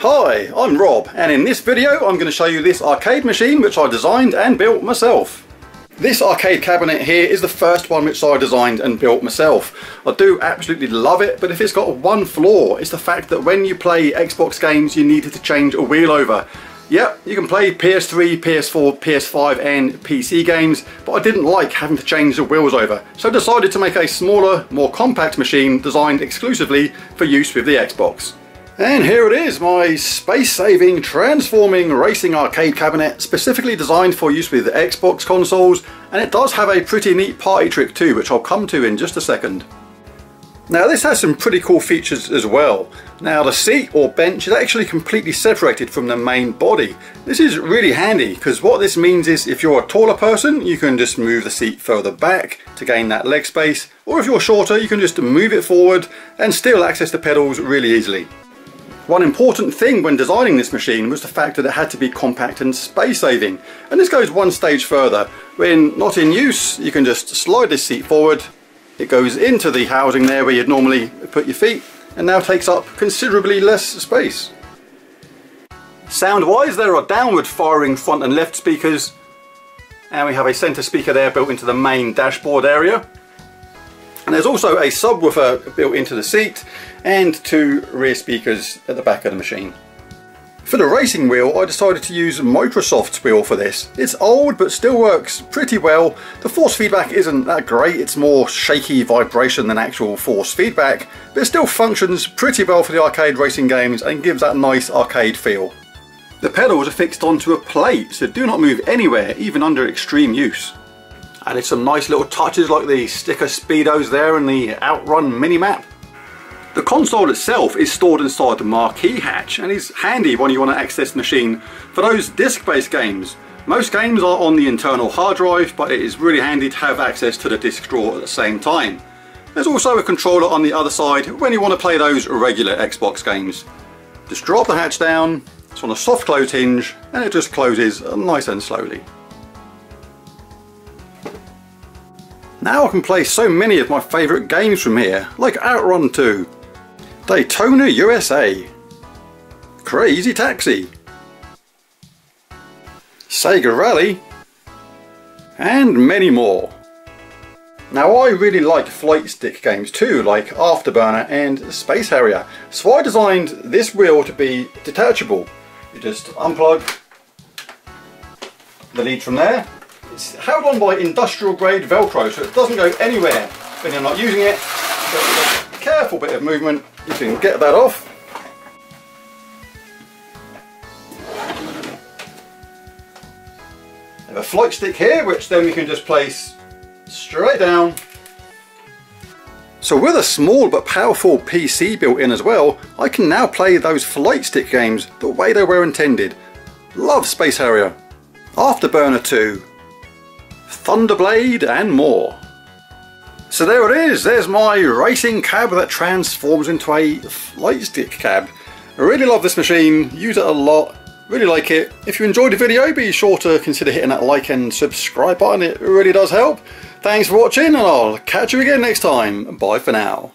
Hi, I'm Rob and in this video I'm going to show you this arcade machine which I designed and built myself. This arcade cabinet here is the first one which I designed and built myself. I do absolutely love it but if it's got one flaw it's the fact that when you play Xbox games you needed to change a wheel over. Yep, you can play PS3, PS4, PS5 and PC games, but I didn't like having to change the wheels over, so I decided to make a smaller, more compact machine designed exclusively for use with the Xbox. And here it is, my space-saving, transforming racing arcade cabinet, specifically designed for use with Xbox consoles, and it does have a pretty neat party trick too, which I'll come to in just a second. Now this has some pretty cool features as well. Now the seat or bench is actually completely separated from the main body. This is really handy because what this means is if you're a taller person you can just move the seat further back to gain that leg space or if you're shorter you can just move it forward and still access the pedals really easily. One important thing when designing this machine was the fact that it had to be compact and space saving. And this goes one stage further. When not in use, you can just slide this seat forward. It goes into the housing there where you'd normally put your feet and now takes up considerably less space. Sound wise, there are downward firing front and left speakers. And we have a center speaker there built into the main dashboard area. And there's also a subwoofer built into the seat and two rear speakers at the back of the machine. For the racing wheel I decided to use Microsoft's wheel for this. It's old but still works pretty well. The force feedback isn't that great, it's more shaky vibration than actual force feedback, but it still functions pretty well for the arcade racing games and gives that nice arcade feel. The pedals are fixed onto a plate so do not move anywhere even under extreme use. Added some nice little touches like the sticker speedos there and the outrun mini-map. The console itself is stored inside the marquee hatch and is handy when you want to access the machine for those disc-based games. Most games are on the internal hard drive but it is really handy to have access to the disc drawer at the same time. There's also a controller on the other side when you want to play those regular Xbox games. Just drop the hatch down, it's on a soft close hinge and it just closes nice and slowly. Now I can play so many of my favourite games from here, like Outrun 2, Daytona USA, Crazy Taxi, Sega Rally, and many more. Now I really like flight stick games too, like Afterburner and Space Harrier, so I designed this wheel to be detachable. You just unplug the lead from there it's held on by industrial grade Velcro so it doesn't go anywhere when you're not using it. So a careful bit of movement, you can get that off. have a flight stick here which then we can just place straight down. So with a small but powerful PC built in as well, I can now play those flight stick games the way they were intended. Love Space Harrier. Afterburner 2, Thunderblade and more. So there it is, there's my racing cab that transforms into a flight stick cab. I really love this machine, use it a lot, really like it. If you enjoyed the video be sure to consider hitting that like and subscribe button, it really does help. Thanks for watching and I'll catch you again next time. Bye for now.